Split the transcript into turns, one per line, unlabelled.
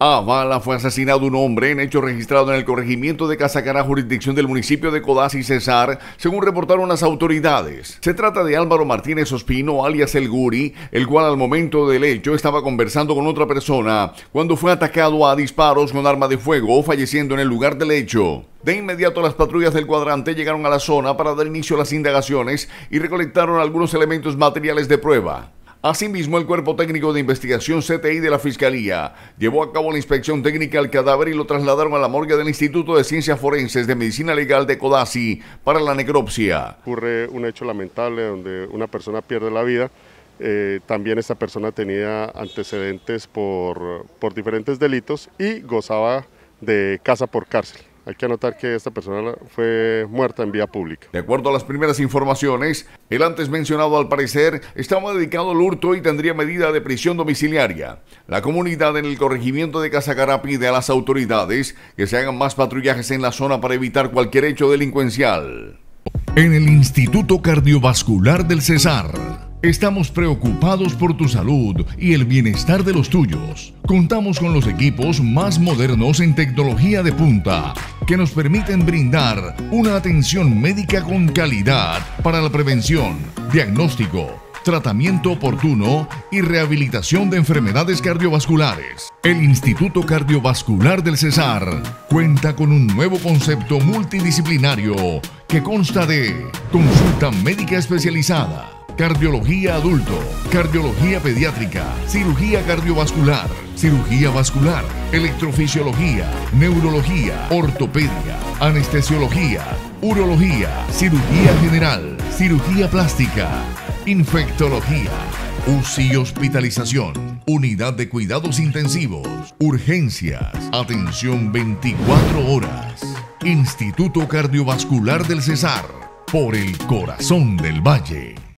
A bala fue asesinado un hombre en hecho registrado en el corregimiento de Casacará, jurisdicción del municipio de Codazzi, Cesar, según reportaron las autoridades. Se trata de Álvaro Martínez Ospino, alias El Guri, el cual al momento del hecho estaba conversando con otra persona cuando fue atacado a disparos con arma de fuego, falleciendo en el lugar del hecho. De inmediato las patrullas del cuadrante llegaron a la zona para dar inicio a las indagaciones y recolectaron algunos elementos materiales de prueba. Asimismo, el Cuerpo Técnico de Investigación CTI de la Fiscalía llevó a cabo la inspección técnica al cadáver y lo trasladaron a la morgue del Instituto de Ciencias Forenses de Medicina Legal de Codazzi para la necropsia.
Ocurre un hecho lamentable donde una persona pierde la vida. Eh, también esta persona tenía antecedentes por, por diferentes delitos y gozaba de casa por cárcel. Hay que anotar que esta persona fue muerta en vía pública.
De acuerdo a las primeras informaciones, el antes mencionado al parecer estaba dedicado al hurto y tendría medida de prisión domiciliaria. La comunidad en el corregimiento de Casacará pide a las autoridades que se hagan más patrullajes en la zona para evitar cualquier hecho delincuencial.
En el Instituto Cardiovascular del Cesar Estamos preocupados por tu salud y el bienestar de los tuyos. Contamos con los equipos más modernos en tecnología de punta que nos permiten brindar una atención médica con calidad para la prevención, diagnóstico, tratamiento oportuno y rehabilitación de enfermedades cardiovasculares. El Instituto Cardiovascular del Cesar cuenta con un nuevo concepto multidisciplinario que consta de consulta médica especializada cardiología adulto, cardiología pediátrica, cirugía cardiovascular, cirugía vascular, electrofisiología, neurología, ortopedia, anestesiología, urología, cirugía general, cirugía plástica, infectología, UCI hospitalización, unidad de cuidados intensivos, urgencias, atención 24 horas. Instituto Cardiovascular del Cesar, por el corazón del Valle.